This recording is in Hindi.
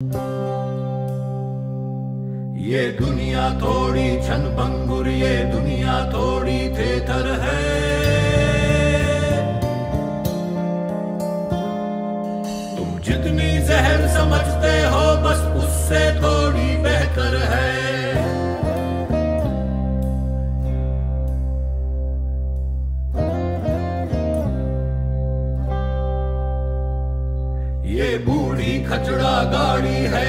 ये दुनिया थोड़ी छन भंगुर ये दुनिया थोड़ी थेथर है। तुम जितनी जहर समझते ये बूढ़ी खचड़ा गाड़ी है।